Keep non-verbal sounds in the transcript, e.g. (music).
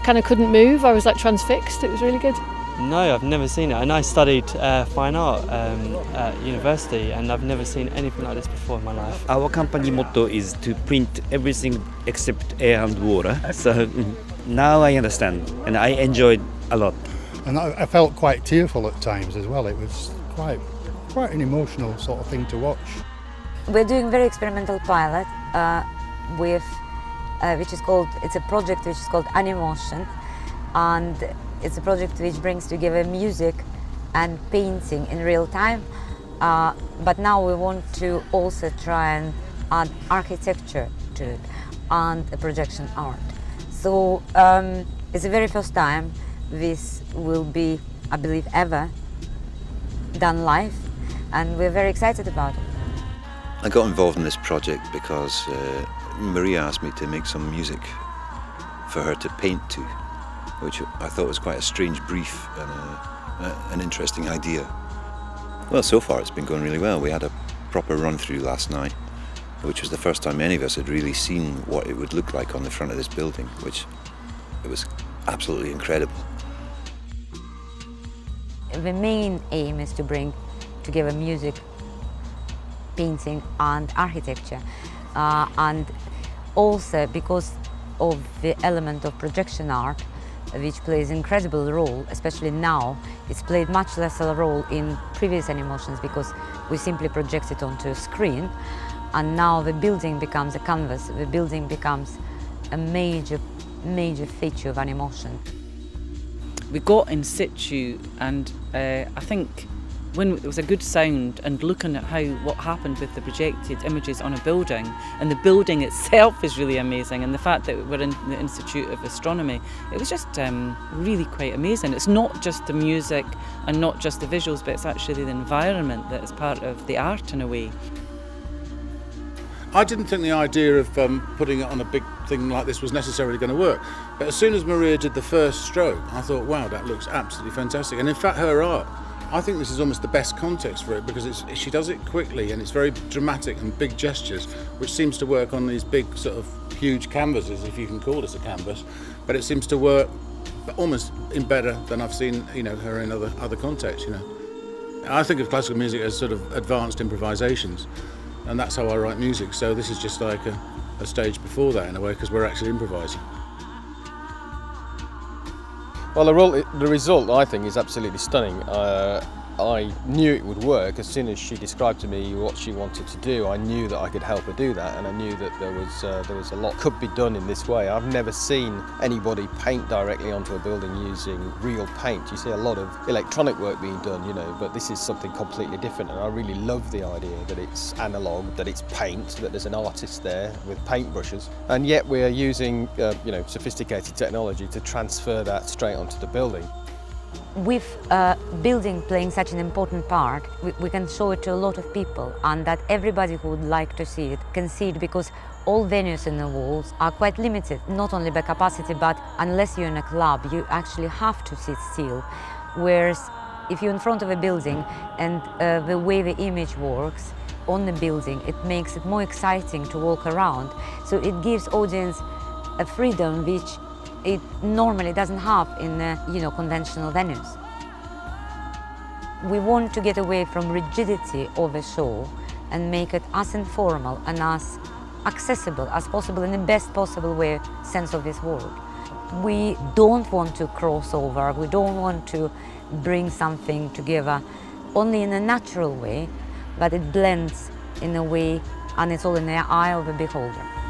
kind of couldn't move. I was like transfixed. It was really good. No, I've never seen it. And I studied uh, fine art um, at university, and I've never seen anything like this before in my life. Our company motto is to print everything except air and water. So (laughs) now I understand, and I enjoyed a lot. And I, I felt quite tearful at times as well. It was quite, quite an emotional sort of thing to watch. We're doing very experimental pilot uh, with, uh, which is called, it's a project which is called Animotion, and it's a project which brings together music and painting in real time. Uh, but now we want to also try and add architecture to it and projection art. So um, it's the very first time this will be, I believe, ever done live, and we're very excited about it. I got involved in this project because uh, Maria asked me to make some music for her to paint to, which I thought was quite a strange brief and a, a, an interesting idea. Well, so far it's been going really well. We had a proper run through last night, which was the first time any of us had really seen what it would look like on the front of this building, which it was absolutely incredible. The main aim is to bring together music, painting and architecture. Uh, and also because of the element of projection art, which plays incredible role, especially now. It's played much less a role in previous animations because we simply project it onto a screen. And now the building becomes a canvas, the building becomes a major, major feature of animation. We got in situ and uh, I think when there was a good sound and looking at how what happened with the projected images on a building and the building (laughs) itself is really amazing and the fact that we're in the Institute of Astronomy it was just um, really quite amazing it's not just the music and not just the visuals but it's actually the environment that is part of the art in a way I didn't think the idea of um, putting it on a big thing like this was necessarily going to work. But as soon as Maria did the first stroke, I thought, wow, that looks absolutely fantastic. And in fact, her art I think this is almost the best context for it because she does it quickly and it's very dramatic and big gestures, which seems to work on these big sort of huge canvases, if you can call this a canvas. But it seems to work almost in better than I've seen, you know, her in other other contexts. You know, I think of classical music as sort of advanced improvisations, and that's how I write music. So this is just like a, a stage before that in a way because we're actually improvising. Well, the, result, I think, is absolutely stunning. Uh, I knew it would work as soon as she described to me what she wanted to do. I knew that I could help her do that, and I knew that there was uh, there was a lot could be done in this way. I've never seen anybody paint directly onto a building using real paint. You see a lot of electronic work being done, you know, but this is something completely different. And I really love the idea that it's analog, that it's paint, that there's an artist there with paintbrushes, and yet we are using uh, you know sophisticated technology to transfer that straight onto the building. With uh, building playing such an important part, we, we, can show it to a lot of people and that everybody who would like to see it can see it because all venues in the walls are quite limited, not only by capacity, but unless you're in a club, you actually have to sit still. Whereas if you're in front of a building and uh, the way the image works on the building, it makes it more exciting to walk around. So it gives audience a freedom which it normally doesn't have in uh, you know conventional venues. We want to get away from rigidity of a show and make it as informal and as accessible as possible in the best possible way sense of this word. We don't want to cross over, we don't want to bring something together only in a natural way, but it blends in a way and it's all in the eye of the beholder.